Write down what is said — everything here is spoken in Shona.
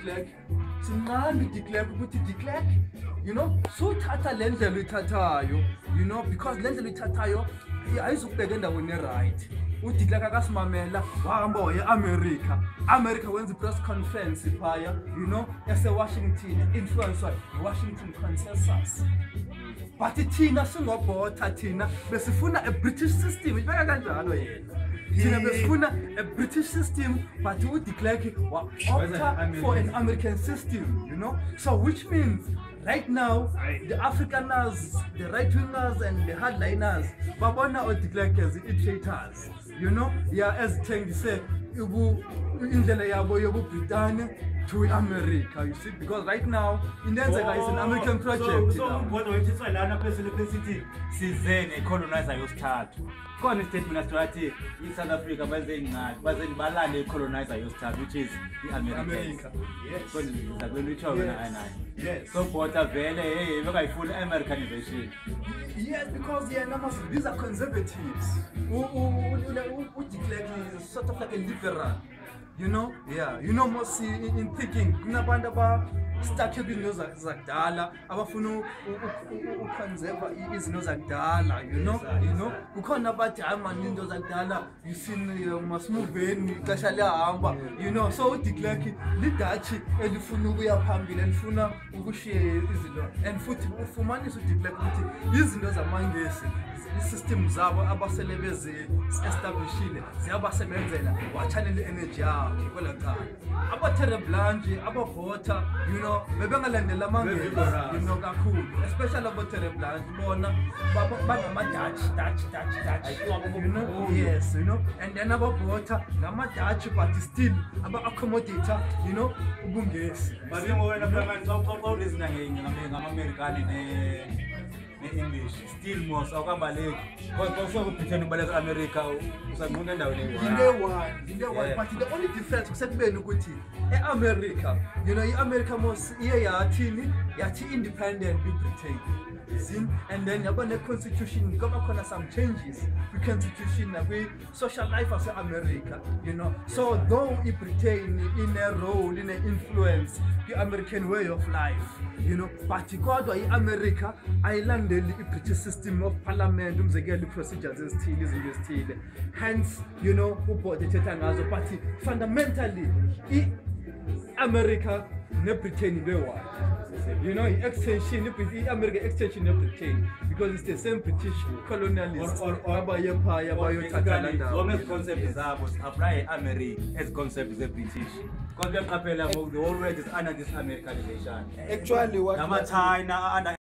udeclerk sinqanda udeclerk ukuthi declerk you know suthatha le ndlela uyithathayo you know because le ndlela uyithathayo ayizukubeka endaweni eright. Udeclerk akasimamela wahamba waya eamerica. America wenza i-press conference phaya you know esewashington influenced i-washington consensus. But thina singobhotha thina besifuna a-british system ibeka kanjalo yena thina besifuna a-british system but udeclerk wa-opta for an american system you know? So which means right now the africaners the right wingers and the hardliners babona odeclerk as i-traitors you know? Ya ezithengise ibu- indlela yabo yobubritane to i-america you see because right now into enzeka is an american project now. kodwa wethiswa lana phezulu phesithi size necolonizer yosithathu khona istatement asithiwathi i-south africa baze incadi baze balande icolonizer yosithathu which is i-americans kulento itsho ayinayo Yes. so bota vele hey bekayifuni i-americanization Yes, because yeah, numbers, these are conservatives. Udeclerk is sort of like a liberal. You know, yeah, you know, most in, in thinking, kunabantu aba stuck kwizinto za- zakudala abafuna u- u- u- uconserva i- izinto zakudala you know? You know? Kukhona abathi hayi mani into zakudala seen uh, masimuveni ixesha liyahamba. You know? So udeclerk lidatshi elifuna ukuya phambili elifuna ukushiya izinto. And futhi ufumanisa udeclerk ukuthi izinto zamangesi i-system zabo abasele bezi-establishile ziyabasebenzela watshanele i-energy yabo kwela cala abatereblanje abavota you know you know kakhulu. Especially abotereblanje bona bangamadutch dutch dutch dutch you know? Yes you know? And then abavota ngamadutch but still aba-accommodator you know ubungesi. Basingowena xawulezina ngama-amerikani ne-english. Still mos awukambaleki. Kosokubritani ubaleka amerika usanquna endaweni yinto eyi-one. yinto eyi-one but the only difference kusekubeni ukuthi e-america you know i-america mos iye yathini yathi independent kwi-britain zin and then yaba ne-constitution kwaba khona some changes kwi-constitution nakwi-social life ase-america you know. So though i-britain ine-role ine-influence kwi-american way of life you know but kodwa i-america ayilandeli i-british system of parliament umzekelo i-procedures ezithile izinto ezithile. Hence you know ubhode ethetha ngazo but fundamentally i-america nebritain into eyi-one you know i-extension i-america i-extension nebritain because it's the same british colonialist Or- or- abaye phaya bayothatha la ndawo. zonke ezi-concept zabo zi-apply e-america ezi concept ze-british. Because kuyaqaphela ngoku the whole world is under this americanization. Actually, what namachina under